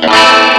Bye.